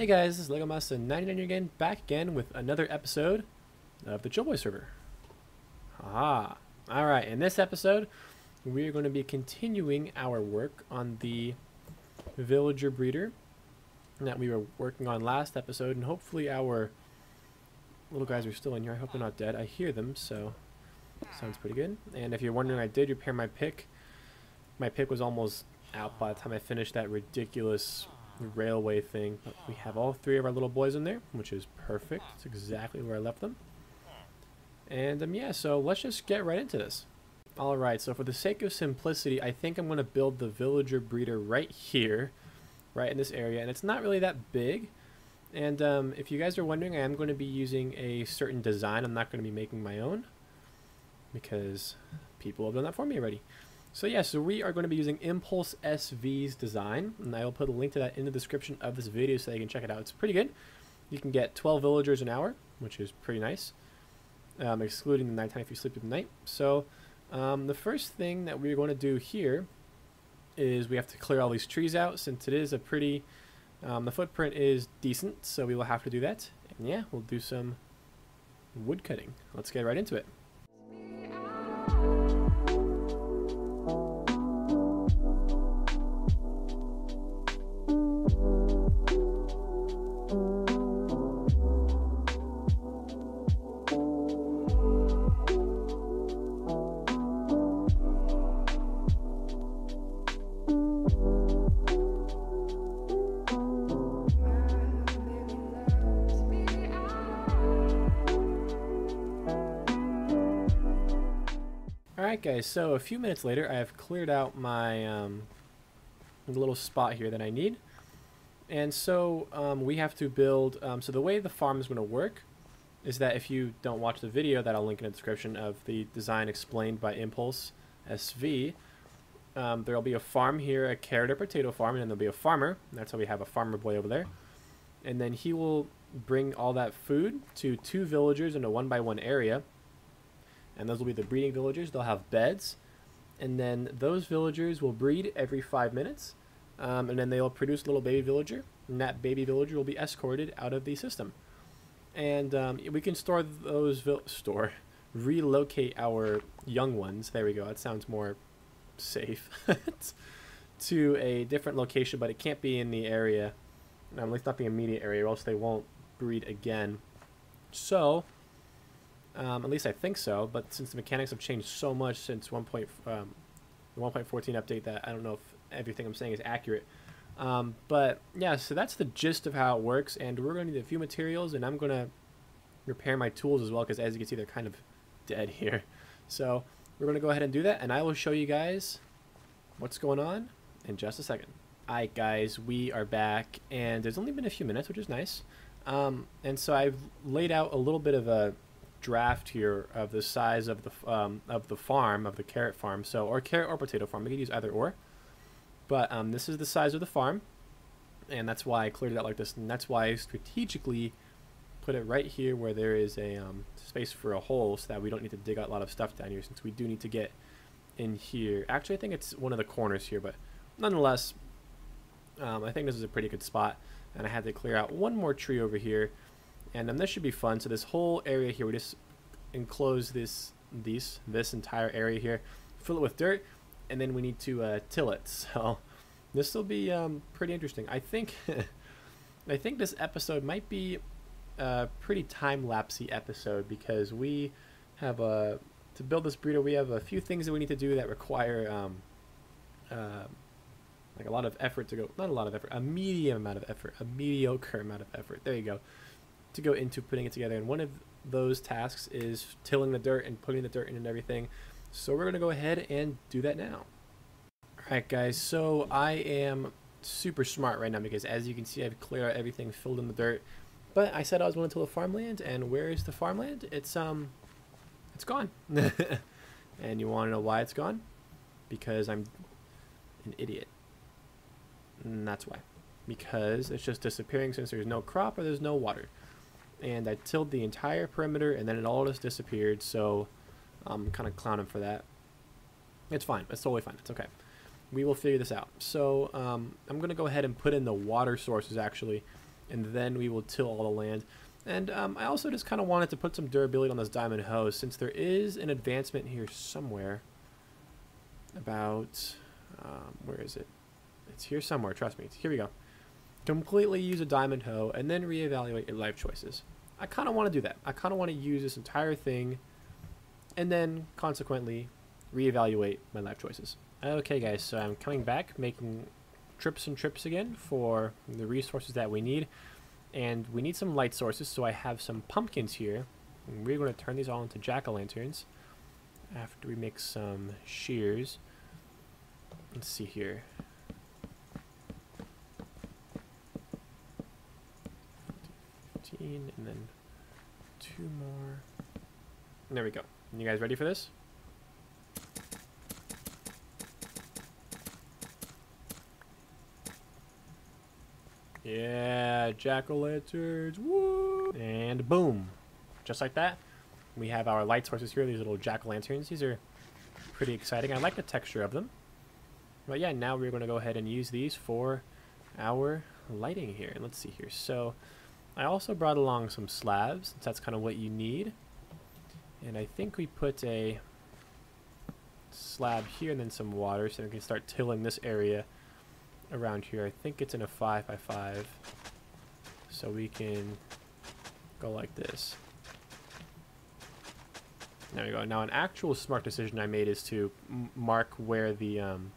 Hey guys, this is Legomasta 99 again, back again with another episode of the Chill Bois server. Ah, alright, in this episode, we are going to be continuing our work on the villager breeder that we were working on last episode, and hopefully our little guys are still in here. I hope they're not dead. I hear them, so sounds pretty good. And if you're wondering, I did repair my pick. My pick was almost out by the time I finished that ridiculous railway thing. But we have all three of our little boys in there, which is perfect. It's exactly where I left them. And um, yeah, so let's just get right into this. Alright, so for the sake of simplicity, I think I'm going to build the villager breeder right here, right in this area. And it's not really that big. And um, if you guys are wondering, I am going to be using a certain design. I'm not going to be making my own because people have done that for me already. So yeah, so we are going to be using ImpulseSV's design, and I will put a link to that in the description of this video so you can check it out. It's pretty good. You can get 12 villagers an hour, which is pretty nice, um, excluding the nighttime if you sleep the night. So um, the first thing that we're going to do here is we have to clear all these trees out since it is a pretty, um, the footprint is decent, so we will have to do that. And yeah, we'll do some wood cutting. Let's get right into it. Guys, so a few minutes later I have cleared out my um, little spot here that I need. And so um, we have to build, um, so the way the farm is going to work is that if you don't watch the video that I'll link in the description of the design explained by Impulse SV, um, there'll be a farm here, a carrot or potato farm, and then there'll be a farmer. That's how we have a farmer boy over there. And then he will bring all that food to two villagers in a one by one area and those will be the breeding villagers. They'll have beds, and then those villagers will breed every five minutes, um, and then they'll produce a little baby villager, and that baby villager will be escorted out of the system. And um, we can store those store, relocate our young ones. There we go. That sounds more safe. to a different location, but it can't be in the area, at least not the immediate area, or else they won't breed again. So um, at least I think so. But since the mechanics have changed so much since 1. Point, um, the 1.14 update, that I don't know if everything I'm saying is accurate. Um, but yeah, so that's the gist of how it works. And we're going to need a few materials, and I'm going to repair my tools as well, because as you can see, they're kind of dead here. So we're going to go ahead and do that, and I will show you guys what's going on in just a second. Alright guys, we are back, and there's only been a few minutes, which is nice. Um, and so I've laid out a little bit of a draft here of the size of the um, of the farm of the carrot farm. So or carrot or potato farm. We could use either or. But um, this is the size of the farm, and that's why I cleared it out like this. And that's why I strategically put it right here where there is a um, space for a hole, so that we don't need to dig out a lot of stuff down here. Since we do need to get in here. Actually, I think it's one of the corners here, but nonetheless, um, I think this is a pretty good spot. And I had to clear out one more tree over here and um, this should be fun. So this whole area here, we just enclose this, these, this entire area here, fill it with dirt, and then we need to uh, till it. So this will be um, pretty interesting. I think, I think this episode might be a pretty time-lapsey episode because we have a to build this breeder. We have a few things that we need to do that require um, uh, like a lot of effort to go. Not a lot of effort, a medium amount of effort, a mediocre amount of effort. There you go to go into putting it together. And one of those tasks is tilling the dirt and putting the dirt in and everything. So we're going to go ahead and do that now. Alright guys, so I am super smart right now because as you can see I've cleared out everything filled in the dirt. But I said I was going to till the farmland and where is the farmland? It's um it's gone. and you want to know why it's gone? Because I'm an idiot. And that's why. Because it's just disappearing since there's no crop or there's no water and I tilled the entire perimeter and then it all just disappeared so I'm kind of clowning for that it's fine it's totally fine it's okay we will figure this out so um, I'm gonna go ahead and put in the water sources actually and then we will till all the land. And um, I also just kind of wanted to put some durability on this diamond hoe since there is an advancement here somewhere about, um, where is it? It's here somewhere, trust me. Here we go. Completely use a diamond hoe and then reevaluate your life choices. I kind of want to do that. I kind of want to use this entire thing and then consequently reevaluate my life choices. Okay guys, so I'm coming back, making trips and trips again for the resources that we need. And we need some light sources, so I have some pumpkins here. And we're going to turn these all into jack-o'-lanterns after we make some shears. Let's see here. Fifteen, and then two more. There we go. You guys ready for this? Yeah, jack-o'-lanterns, woo! And boom. Just like that, we have our light sources here, these little jack-o'-lanterns. These are pretty exciting. I like the texture of them. But yeah, now we're going to go ahead and use these for our lighting here. Let's see here. So I also brought along some slabs, since that's kind of what you need. And I think we put a slab here and then some water so we can start tilling this area around here. I think it's in a 5 by 5 So we can go like this. There we go. Now an actual smart decision I made is to mark where the um,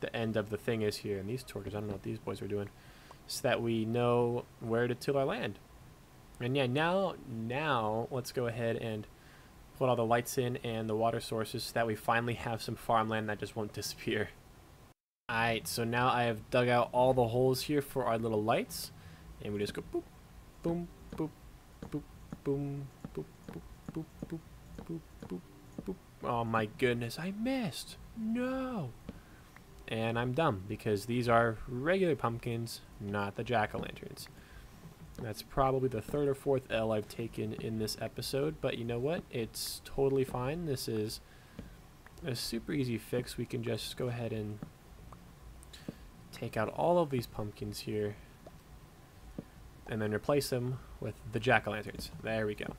the end of the thing is here. And these torches, I don't know what these boys are doing. So that we know where to till our land. And yeah, now, now let's go ahead and put all the lights in and the water sources so that we finally have some farmland that just won't disappear. Alright, so now I have dug out all the holes here for our little lights. And we just go boop, boom, boop, boop, boom, boop, boop, boop, boop, boop, boop, boop. Oh my goodness, I missed. No. And I'm dumb because these are regular pumpkins, not the jack-o'-lanterns. That's probably the third or fourth L I've taken in this episode, but you know what? It's totally fine. This is a super easy fix. We can just go ahead and take out all of these pumpkins here and then replace them with the jack-o'-lanterns. There we go.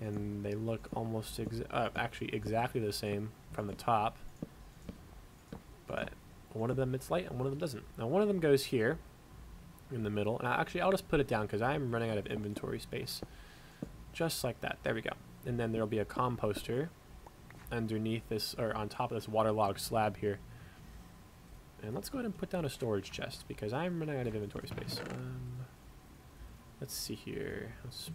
And they look almost exa uh, actually exactly the same from the top. But one of them it's light and one of them doesn't. Now one of them goes here in the middle. And I, actually I'll just put it down because I'm running out of inventory space. Just like that. There we go. And then there'll be a composter underneath this or on top of this waterlogged slab here and let's go ahead and put down a storage chest because I'm running out of inventory space. Um, let's see here. Let's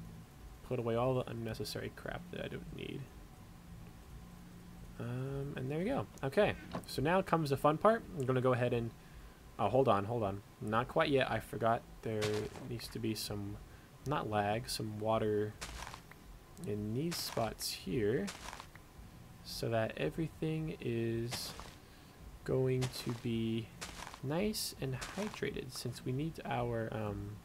put away all the unnecessary crap that I don't need. Um, and there we go. Okay, so now comes the fun part. I'm going to go ahead and... Oh, hold on, hold on. Not quite yet. I forgot there needs to be some, not lag, some water in these spots here so that everything is going to be nice and hydrated since we need our um,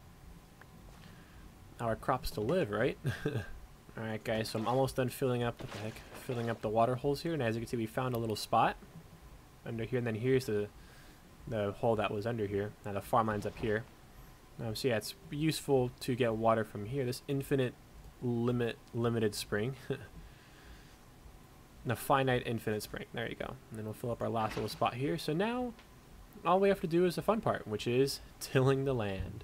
our crops to live, right? Alright guys, so I'm almost done filling up, what the heck, filling up the water holes here, and as you can see we found a little spot under here, and then here's the the hole that was under here. Now the farmland's up here. Um, so yeah, it's useful to get water from here. This infinite limit limited spring the finite infinite spring. There you go. And then we'll fill up our last little spot here. So now all we have to do is the fun part, which is tilling the land.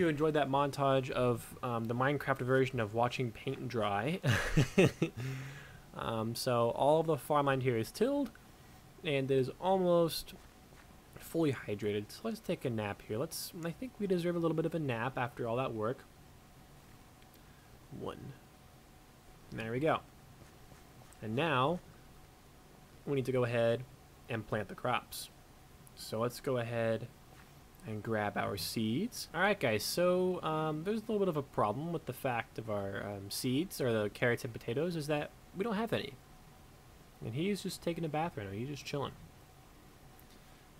You enjoyed that montage of um, the Minecraft version of watching paint dry. um, so all of the farmland here is tilled and is almost fully hydrated. So let's take a nap here. Let's. I think we deserve a little bit of a nap after all that work. one. There we go. And now we need to go ahead and plant the crops. So let's go ahead and grab our seeds. Alright guys, so um, there's a little bit of a problem with the fact of our um, seeds, or the carrots and potatoes, is that we don't have any. And he's just taking a bath right now, he's just chilling.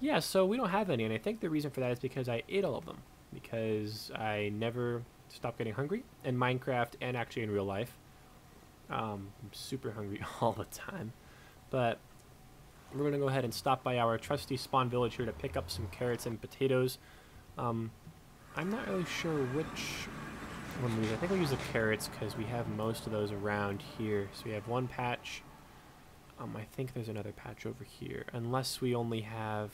Yeah, so we don't have any, and I think the reason for that is because I ate all of them. Because I never stopped getting hungry in Minecraft and actually in real life. Um, I'm super hungry all the time. But we're going to go ahead and stop by our trusty spawn village here to pick up some carrots and potatoes. Um, I'm not really sure which one we use. I think we'll use the carrots because we have most of those around here. So we have one patch. Um, I think there's another patch over here. Unless we only have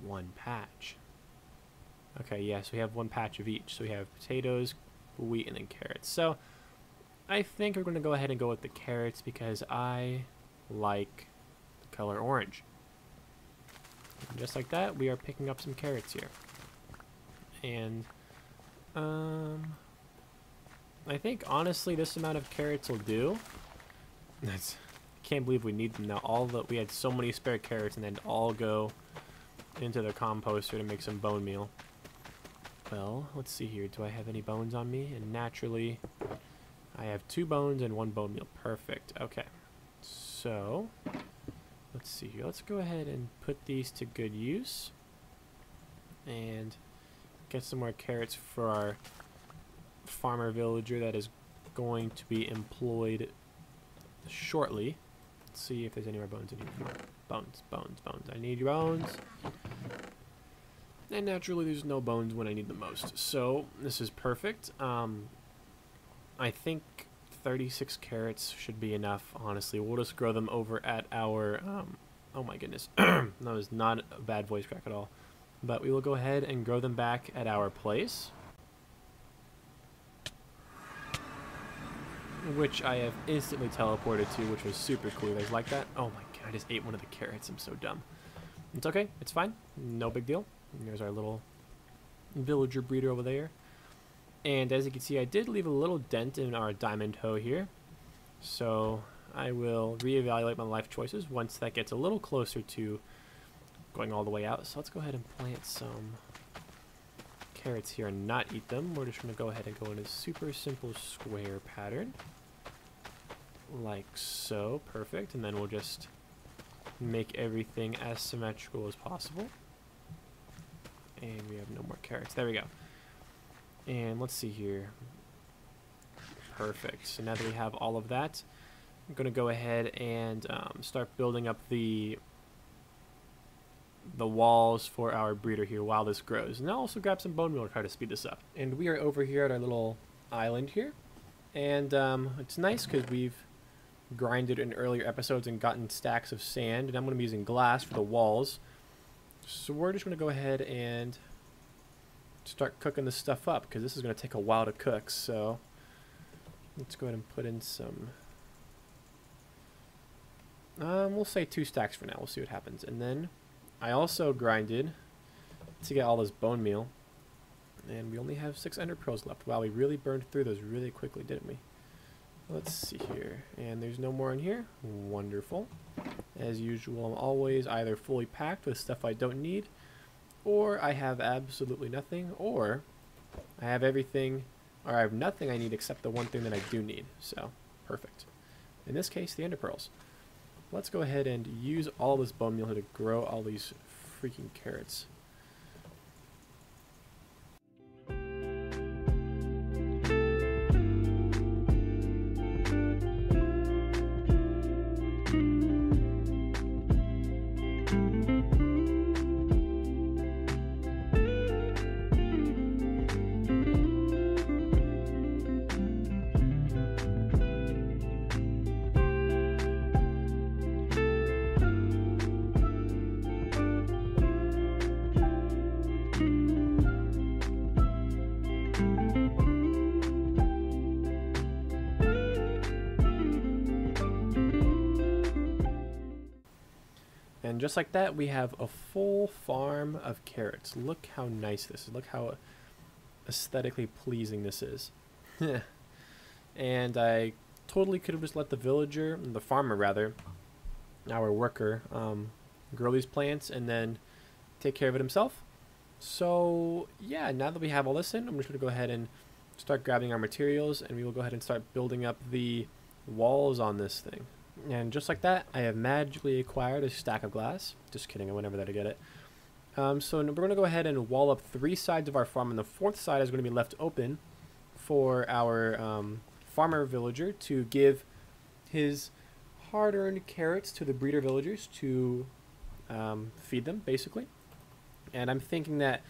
one patch. Okay, yeah, so we have one patch of each. So we have potatoes, wheat, and then carrots. So I think we're going to go ahead and go with the carrots because I like color orange. And just like that, we are picking up some carrots here. And, um, I think honestly this amount of carrots will do. That's, can't believe we need them now. All that we had so many spare carrots and then all go into the composter to make some bone meal. Well, let's see here. Do I have any bones on me? And naturally, I have two bones and one bone meal. Perfect. Okay. So, let's see here. Let's go ahead and put these to good use. And get some more carrots for our farmer villager that is going to be employed shortly. Let's see if there's any more bones in here. Bones, bones, bones. I need your bones. And naturally, there's no bones when I need the most. So, this is perfect. Um, I think 36 carrots should be enough, honestly. We'll just grow them over at our... Um, oh my goodness. that was not a bad voice crack at all. But we will go ahead and grow them back at our place. Which I have instantly teleported to, which was super cool. You guys like that? Oh my god, I just ate one of the carrots. I'm so dumb. It's okay. It's fine. No big deal. There's our little villager breeder over there. And as you can see, I did leave a little dent in our diamond hoe here. So I will reevaluate my life choices once that gets a little closer to going all the way out. So let's go ahead and plant some carrots here and not eat them. We're just going to go ahead and go in a super simple square pattern. Like so. Perfect. And then we'll just make everything as symmetrical as possible. And we have no more carrots. There we go. And let's see here. Perfect. So now that we have all of that, I'm going to go ahead and um, start building up the the walls for our breeder here while this grows. And I'll also grab some bone meal to try to speed this up. And we are over here at our little island here. And um, it's nice because we've grinded in earlier episodes and gotten stacks of sand. And I'm going to be using glass for the walls. So we're just going to go ahead and start cooking this stuff up because this is going to take a while to cook. So let's go ahead and put in some. Um, we'll say two stacks for now. We'll see what happens. And then I also grinded to get all this bone meal. And we only have six ender pearls left. Wow, we really burned through those really quickly, didn't we? Let's see here. And there's no more in here. Wonderful. As usual, I'm always either fully packed with stuff I don't need or I have absolutely nothing, or I have everything, or I have nothing I need except the one thing that I do need. So, perfect. In this case, the ender pearls. Let's go ahead and use all this bone meal to grow all these freaking carrots. Just like that, we have a full farm of carrots. Look how nice this is. Look how aesthetically pleasing this is. and I totally could have just let the villager, the farmer rather, our worker, um, grow these plants and then take care of it himself. So yeah, now that we have all this in, I'm just going to go ahead and start grabbing our materials and we will go ahead and start building up the walls on this thing. And just like that, I have magically acquired a stack of glass. Just kidding, I went over there to get it. Um, so we're going to go ahead and wall up three sides of our farm, and the fourth side is going to be left open for our um, farmer villager to give his hard-earned carrots to the breeder villagers to um, feed them, basically. And I'm thinking that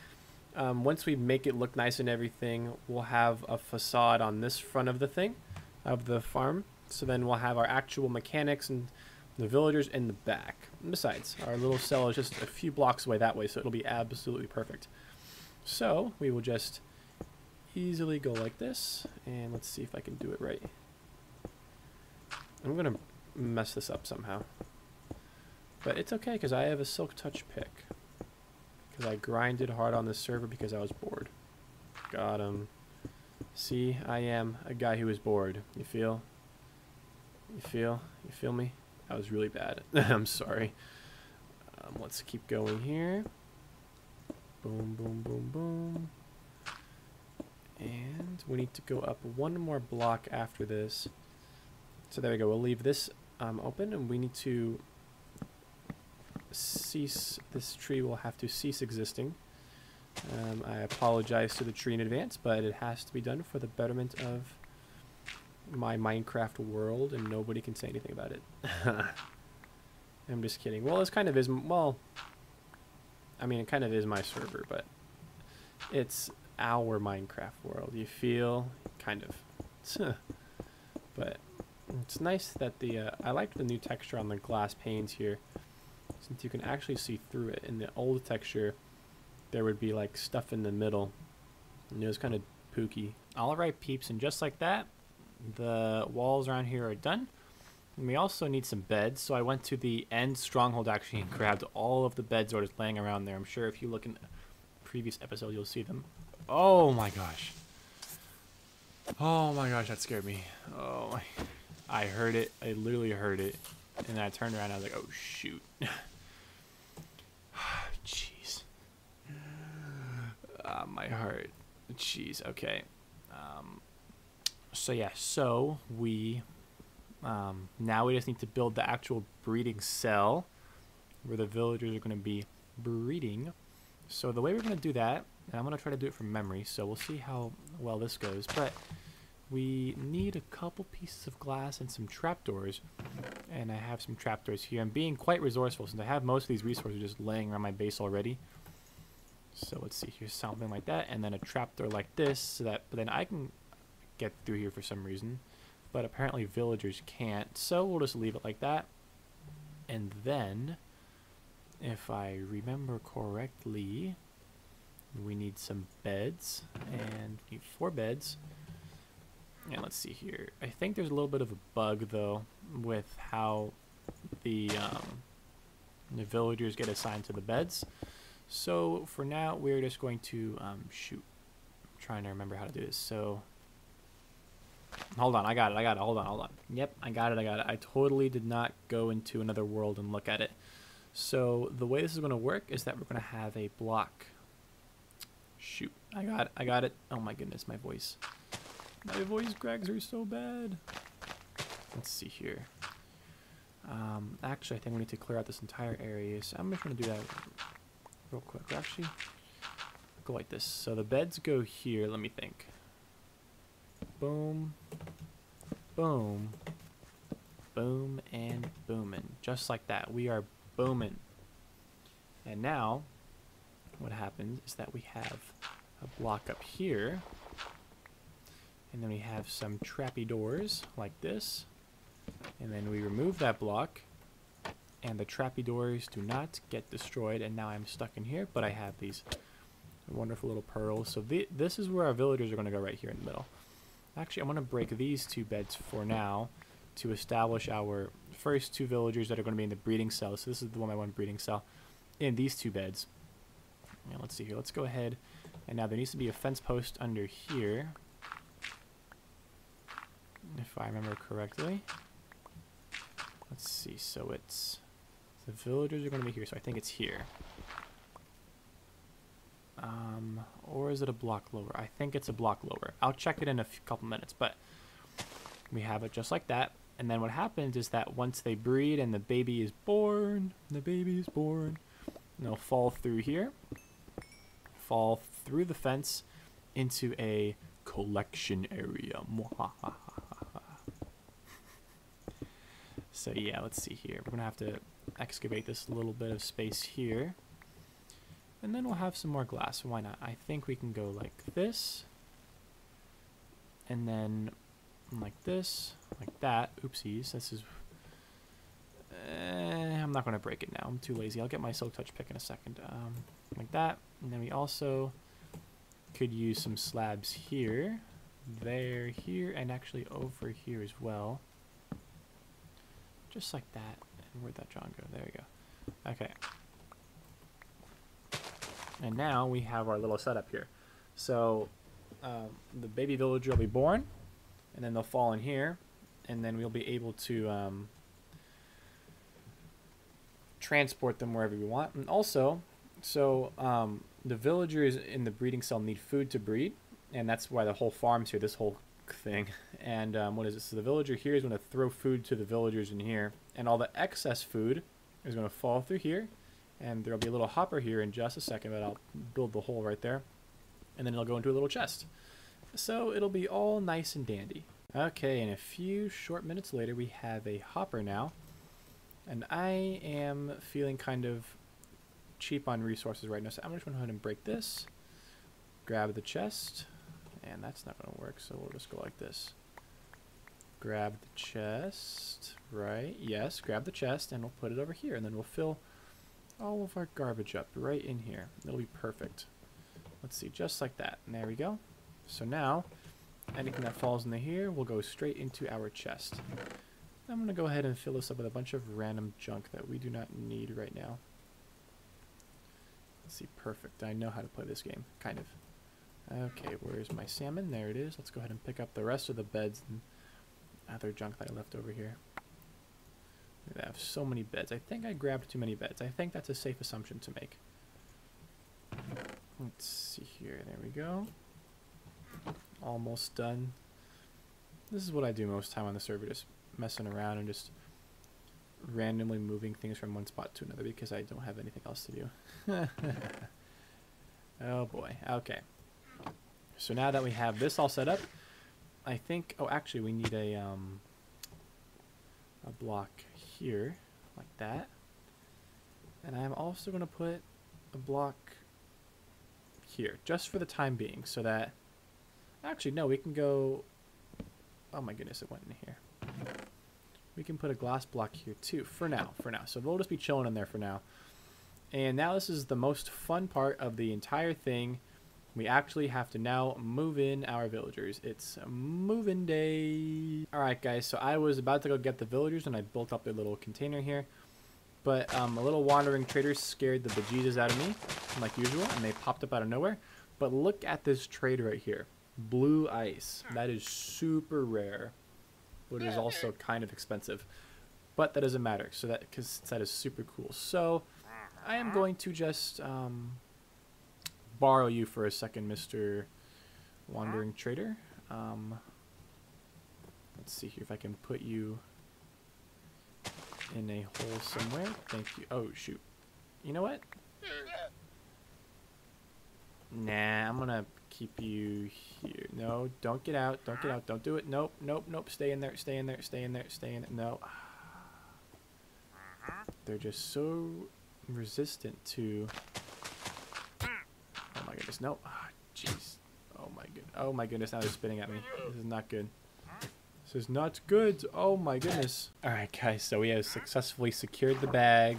um, once we make it look nice and everything, we'll have a facade on this front of the thing, of the farm. So then we'll have our actual mechanics and the villagers in the back. And besides, our little cell is just a few blocks away that way, so it'll be absolutely perfect. So we will just easily go like this, and let's see if I can do it right. I'm going to mess this up somehow. But it's okay, because I have a Silk Touch pick. Because I grinded hard on this server because I was bored. Got him. See, I am a guy who is bored. You feel? You feel? You feel me? That was really bad. I'm sorry. Um, let's keep going here. Boom, boom, boom, boom. And we need to go up one more block after this. So there we go. We'll leave this um, open and we need to cease, this tree will have to cease existing. Um, I apologize to the tree in advance, but it has to be done for the betterment of my Minecraft world, and nobody can say anything about it. I'm just kidding. Well, this kind of is, well, I mean, it kind of is my server, but it's our Minecraft world. You feel? Kind of. but it's nice that the, uh, I like the new texture on the glass panes here since you can actually see through it. In the old texture, there would be like stuff in the middle, and it was kind of pooky. Alright peeps, and just like that, the walls around here are done. And we also need some beds, so I went to the end stronghold actually and grabbed all of the beds that just laying around there. I'm sure if you look in the previous episode, you'll see them. Oh my gosh. Oh my gosh, that scared me. Oh my. I heard it. I literally heard it. And then I turned around and I was like, oh shoot. Jeez. Uh, my heart. Jeez, okay. So yeah, so we, um, now we just need to build the actual breeding cell where the villagers are going to be breeding. So the way we're going to do that, and I'm going to try to do it from memory, so we'll see how well this goes, but we need a couple pieces of glass and some trapdoors. And I have some trapdoors here. I'm being quite resourceful since I have most of these resources just laying around my base already. So let's see, here's something like that, and then a trapdoor like this, so that but then I can get through here for some reason. But apparently villagers can't, so we'll just leave it like that. And then, if I remember correctly, we need some beds, and we need four beds. And let's see here. I think there's a little bit of a bug though with how the um, the villagers get assigned to the beds. So for now, we're just going to um, shoot. I'm trying to remember how to do this. So hold on, I got it. I got it. Hold on, hold on. Yep, I got it. I got it. I totally did not go into another world and look at it. So the way this is going to work is that we're going to have a block. Shoot, I got it. I got it. Oh my goodness, my voice. My voice cracks are so bad. Let's see here. Um, actually, I think we need to clear out this entire area, so I'm just going to do that real quick. Actually, go like this. So the beds go here. Let me think. Boom. Boom. Boom and booming. Just like that. We are booming. And now, what happens is that we have a block up here and then we have some trappy doors like this. And then we remove that block. And the trappy doors do not get destroyed. And now I'm stuck in here. But I have these wonderful little pearls. So this is where our villagers are going to go right here in the middle. Actually, I'm going to break these two beds for now to establish our first two villagers that are going to be in the breeding cell. So this is the one I want breeding cell in these two beds. And let's see here. Let's go ahead. And now there needs to be a fence post under here If I remember correctly. Let's see. So it's the villagers are going to be here, so I think it's here. Um, or is it a block lower? I think it's a block lower. I'll check it in a couple minutes, but we have it just like that. And then what happens is that once they breed and the baby is born, the baby is born, they'll fall through here, fall through the fence into a collection area. so yeah, let's see here. We're going to have to excavate this little bit of space here. And then we'll have some more glass. Why not? I think we can go like this. And then like this, like that. Oopsies, this is... Eh, I'm not going to break it now. I'm too lazy. I'll get my silk touch pick in a second. Um, like that. And then we also could use some slabs here, there, here, and actually over here as well. Just like that. And where'd that John go? There we go. Okay. And now we have our little setup here. So um, the baby villager will be born, and then they'll fall in here, and then we'll be able to um, transport them wherever we want. And also, so um, the villagers in the breeding cell need food to breed, and that's why the whole farm's here, this whole thing. And um, what is it? So the villager here is going to throw food to the villagers in here, and all the excess food is going to fall through here, and there'll be a little hopper here in just a second, but I'll build the hole right there, and then it'll go into a little chest. So it'll be all nice and dandy. Okay, and a few short minutes later, we have a hopper now, and I am feeling kind of cheap on resources right now, so I'm just going to go ahead and break this, grab the chest, and that's not going to work, so we'll just go like this. Grab the chest, right, yes, grab the chest, and we'll put it over here, and then we'll fill all of our garbage up right in here. It'll be perfect. Let's see, just like that, and there we go. So now, anything that falls into here will go straight into our chest. I'm going to go ahead and fill this up with a bunch of random junk that we do not need right now. Let's see, perfect. I know how to play this game, kind of. Okay, where's my salmon? There it is. Let's go ahead and pick up the rest of the beds and other junk that I left over here. I have so many beds. I think I grabbed too many beds. I think that's a safe assumption to make. Let's see here. There we go. Almost done. This is what I do most time on the server, just messing around and just randomly moving things from one spot to another because I don't have anything else to do. oh boy. Okay. So now that we have this all set up, I think, oh actually we need a, um, a block here, like that. And I'm also going to put a block here, just for the time being, so that, actually no, we can go, oh my goodness, it went in here. We can put a glass block here too, for now, for now. So we'll just be chilling in there for now. And now this is the most fun part of the entire thing. We actually have to now move in our villagers. It's moving day. Alright guys, so I was about to go get the villagers and I built up a little container here. But um, a little wandering trader scared the bejesus out of me, like usual, and they popped up out of nowhere. But look at this trade right here. Blue ice. That is super rare but it is also kind of expensive. But that doesn't matter, so that because that is super cool. So I am going to just um, borrow you for a second, Mister Wandering Trader. Um, let's see here if I can put you in a hole somewhere. Thank you. Oh shoot. You know what? Nah, I'm gonna keep you here. No, don't get out. Don't get out. Don't do it. Nope, nope, nope. Stay in there. Stay in there. Stay in there. Stay in there. No. They're just so resistant to. Oh my goodness. No. Ah, jeez. Oh my good. Oh my goodness. Now they're spitting at me. This is not good. This is not good. Oh my goodness. Alright guys, so we have successfully secured the bag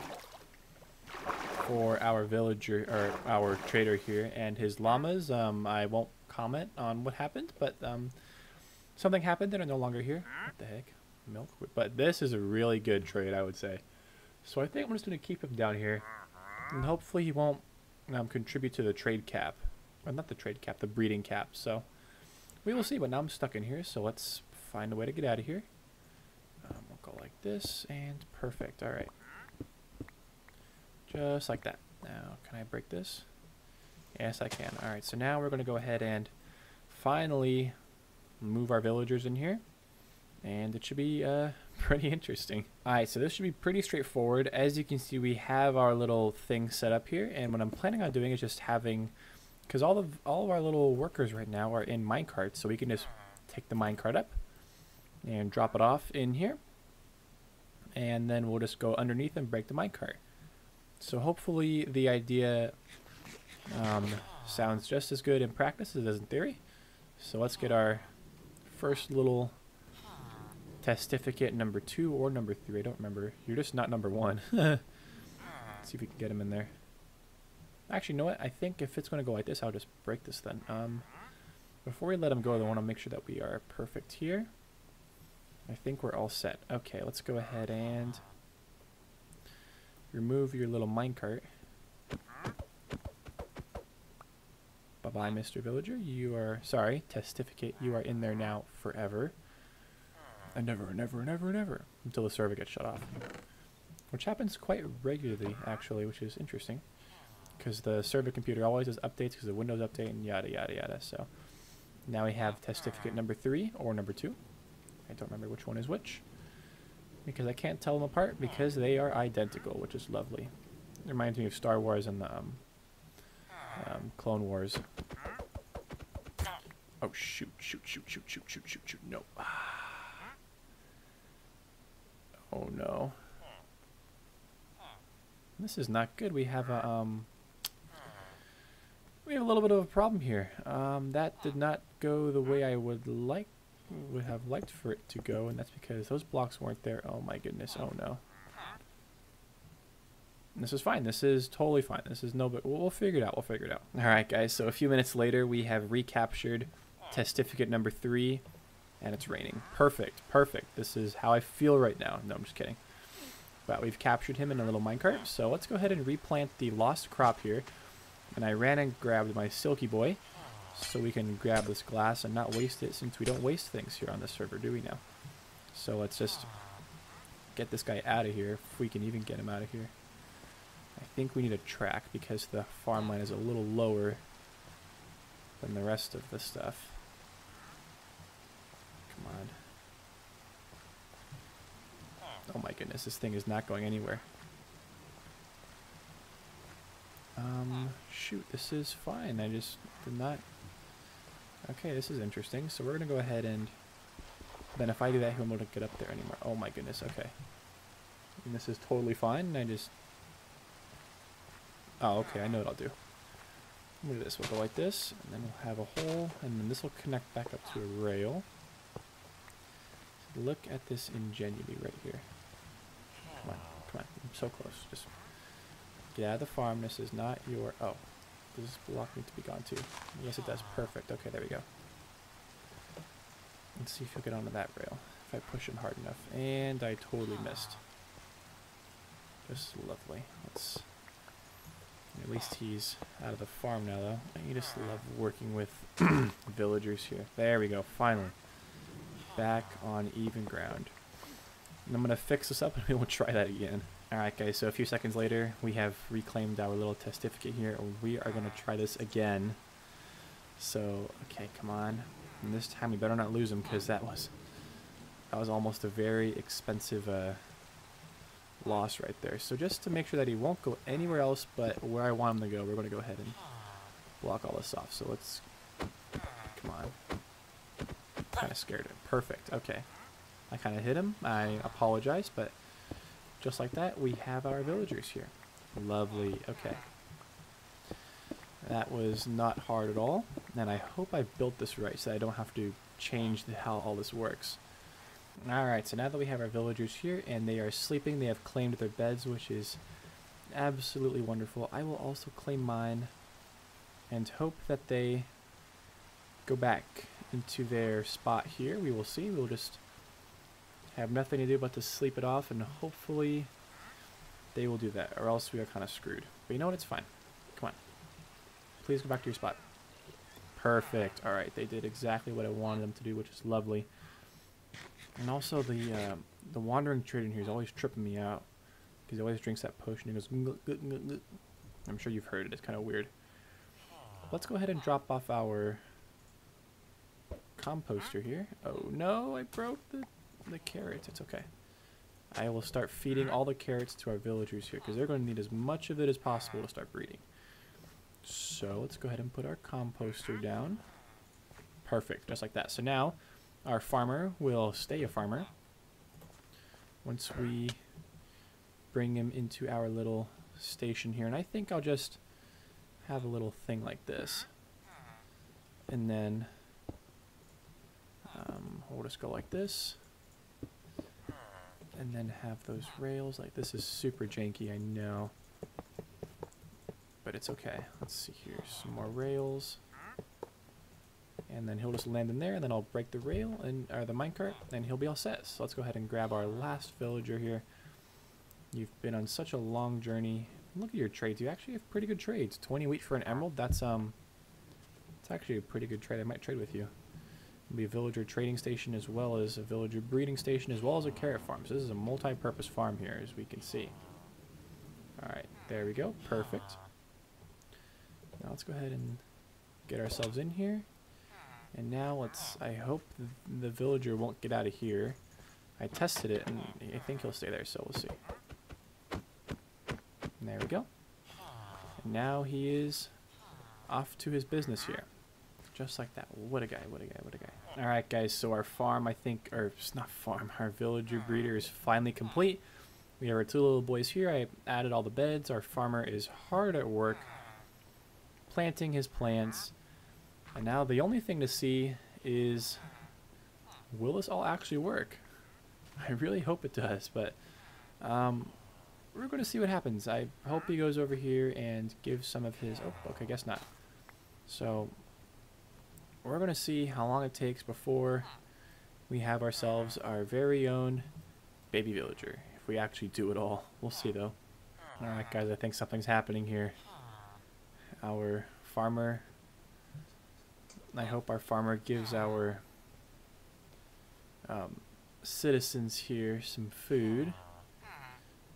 for our villager or our trader here and his llamas. Um, I won't comment on what happened, but um, something happened. They're no longer here. What the heck? Milk. But this is a really good trade, I would say. So I think I'm just going to keep him down here, and hopefully he won't um, contribute to the trade cap. Well, not the trade cap, the breeding cap. So we will see. But now I'm stuck in here, so let's find a way to get out of here. Um, we'll go like this, and perfect. All right. Just like that. Now, can I break this? Yes, I can. All right, so now we're going to go ahead and finally move our villagers in here. And it should be uh, pretty interesting. All right, so this should be pretty straightforward. As you can see, we have our little thing set up here. And what I'm planning on doing is just having, because all of all of our little workers right now are in minecarts, so we can just take the minecart up and drop it off in here. And then we'll just go underneath and break the minecart. So hopefully the idea um, sounds just as good in practice as it does in theory. So let's get our first little testificate number two or number three. I don't remember. You're just not number one. let's see if we can get him in there. Actually, you know what? I think if it's going to go like this, I'll just break this then. Um, before we let him go, I want to make sure that we are perfect here. I think we're all set. Okay, let's go ahead and remove your little minecart. Bye-bye, Mr. Villager. You are, sorry, testificate, you are in there now forever. And never, and never, and never, and never, until the server gets shut off. Which happens quite regularly, actually, which is interesting. Because the server computer always does updates because the Windows update and yada, yada, yada. So now we have testificate number three or number two. I don't remember which one is which. Because I can't tell them apart because they are identical, which is lovely. It reminds me of Star Wars and the um, um, Clone Wars. Oh, shoot, shoot, shoot, shoot, shoot, shoot, shoot, shoot. No. Oh, no. This is not good. We have a, um... We have a little bit of a problem here. Um, that did not go the way I would like, would have liked for it to go, and that's because those blocks weren't there. Oh my goodness, oh no. This is fine. This is totally fine. This is no, but we'll, we'll figure it out. We'll figure it out. All right, guys. So a few minutes later, we have recaptured testificate number three, and it's raining. Perfect. Perfect. This is how I feel right now. No, I'm just kidding. But we've captured him in a little minecart. So let's go ahead and replant the lost crop here. And I ran and grabbed my silky boy so we can grab this glass and not waste it since we don't waste things here on this server, do we now? So let's just get this guy out of here if we can even get him out of here. I think we need a track because the farmland is a little lower than the rest of the stuff. Come on. Oh my goodness, this thing is not going anywhere. Um, shoot, this is fine. I just did not... Okay, this is interesting. So we're going to go ahead and... Then if I do that, he won't get up there anymore. Oh my goodness, okay. And this is totally fine, I just Oh, okay, I know what I'll do. Look at this, we'll go like this, and then we'll have a hole, and then this will connect back up to a rail. Look at this ingenuity right here. Come on, come on, I'm so close. Just get out of the farm, this is not your... Oh, does this block need to be gone too? Yes, it does. Perfect. Okay, there we go. Let's see if he'll get onto that rail. If I push him hard enough. And I totally missed. Just lovely. Let's at least he's out of the farm now, though. I just love working with villagers here. There we go, finally. Back on even ground. And I'm going to fix this up and we will try that again. Alright guys, so a few seconds later, we have reclaimed our little testificate here. And we are going to try this again. So, okay, come on. And this time we better not lose him because that was that was almost a very expensive uh, loss right there. So just to make sure that he won't go anywhere else but where I want him to go, we're going to go ahead and block all this off. So let's... Come on. Kind of scared him. Perfect. Okay. I kind of hit him. I apologize, but just like that, we have our villagers here. Lovely. Okay. That was not hard at all. And I hope I built this right so I don't have to change the, how all this works. Alright, so now that we have our villagers here and they are sleeping, they have claimed their beds, which is absolutely wonderful. I will also claim mine and hope that they go back into their spot here. We will see. We'll just have nothing to do but to sleep it off and hopefully they will do that or else we are kind of screwed. But you know what? It's fine. Come on. Please go back to your spot. Perfect. Alright, they did exactly what I wanted them to do, which is lovely. And also the uh, the wandering trader in here is always tripping me out because he always drinks that potion. and goes. I'm sure you've heard it. It's kind of weird. Let's go ahead and drop off our composter here. Oh no, I broke the the carrots. It's okay. I will start feeding all the carrots to our villagers here because they're going to need as much of it as possible to start breeding. So let's go ahead and put our composter down. Perfect, just like that. So now our farmer will stay a farmer once we bring him into our little station here. And I think I'll just have a little thing like this. And then we'll just go like this. And then have those rails. Like this is super janky, I know. But it's okay. Let's see here. Some more rails. And then he'll just land in there, and then I'll break the rail and or the minecart, and he'll be all set. So let's go ahead and grab our last villager here. You've been on such a long journey. Look at your trades. You actually have pretty good trades. 20 wheat for an emerald. That's um, it's actually a pretty good trade. I might trade with you. It'll be a villager trading station as well as a villager breeding station as well as a carrot farm. So this is a multi-purpose farm here, as we can see. All right, there we go. Perfect. Now let's go ahead and get ourselves in here. And now let's, I hope the, the villager won't get out of here. I tested it and I think he'll stay there, so we'll see. And there we go. And now he is off to his business here. Just like that. What a guy, what a guy, what a guy. Alright guys, so our farm, I think, or it's not farm, our villager breeder is finally complete. We have our two little boys here. I added all the beds. Our farmer is hard at work planting his plants. And now the only thing to see is will this all actually work? I really hope it does, but um, we're going to see what happens. I hope he goes over here and gives some of his... Oh, okay, guess not. So we're going to see how long it takes before we have ourselves our very own baby villager. If we actually do it all. We'll see, though. Alright, guys, I think something's happening here. Our farmer I hope our farmer gives our um, citizens here some food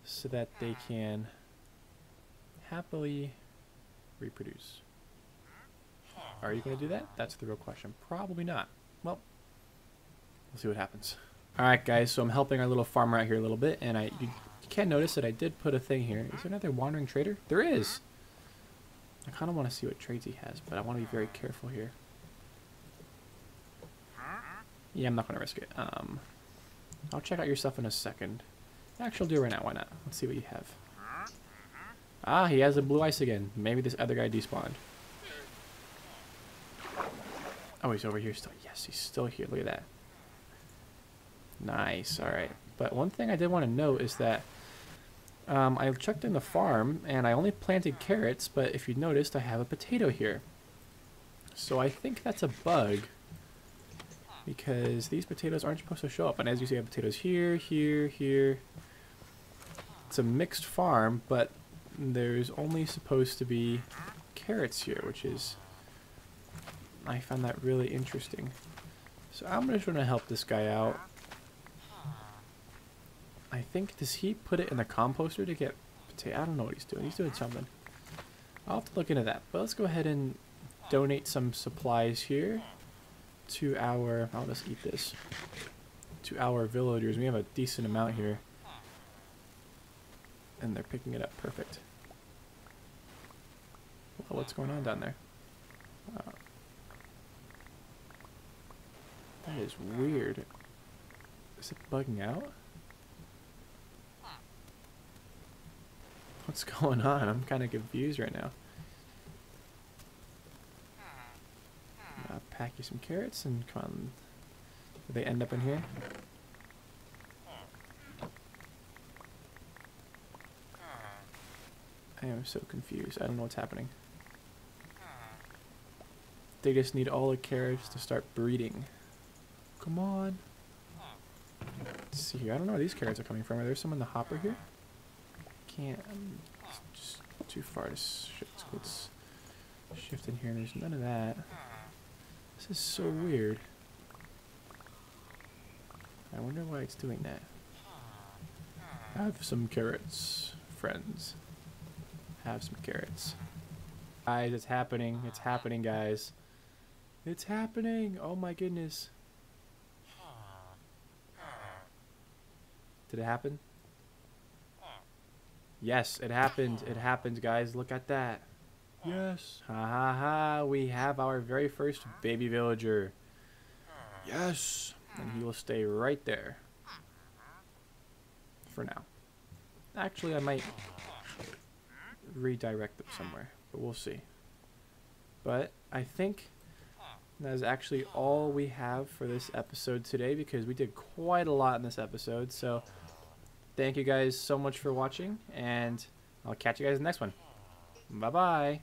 so that they can happily reproduce. Are you going to do that? That's the real question. Probably not. Well, we'll see what happens. Alright guys, so I'm helping our little farmer out here a little bit, and I you can notice that I did put a thing here. Is there another wandering trader? There is! I kind of want to see what trades he has, but I want to be very careful here. Yeah, I'm not going to risk it. Um, I'll check out your stuff in a second. Actually, I'll do it right now. Why not? Let's see what you have. Ah, he has a blue ice again. Maybe this other guy despawned. Oh, he's over here still. Yes, he's still here. Look at that. Nice. All right. But one thing I did want to note is that um, I checked in the farm, and I only planted carrots, but if you noticed, I have a potato here. So I think that's a bug because these potatoes aren't supposed to show up. And as you see, I have potatoes here, here, here. It's a mixed farm, but there's only supposed to be carrots here, which is... I found that really interesting. So I'm just going to help this guy out. I think, does he put it in the composter to get potato? I don't know what he's doing. He's doing something. I'll have to look into that. But let's go ahead and donate some supplies here to our, I'll just eat this, to our villagers. We have a decent amount here. And they're picking it up perfect. Well, what's going on down there? Uh, that is weird. Is it bugging out? What's going on? I'm kind of confused right now. Uh, pack you some carrots and come on. Do they end up in here? I am so confused. I don't know what's happening. They just need all the carrots to start breeding. Come on. Let's see here. I don't know where these carrots are coming from. Are there some in the hopper here? Can't. I'm just too far to shift. Let's shift in here. There's none of that. This is so weird. I wonder why it's doing that. Have some carrots, friends. Have some carrots. Guys, it's happening. It's happening, guys. It's happening. Oh my goodness. Did it happen? Yes, it happened. It happened, guys. Look at that. Yes. Ha ha ha. We have our very first baby villager. Yes. And he will stay right there. For now. Actually, I might redirect them somewhere. But we'll see. But I think that is actually all we have for this episode today because we did quite a lot in this episode. So thank you guys so much for watching, and I'll catch you guys in the next one. Bye bye.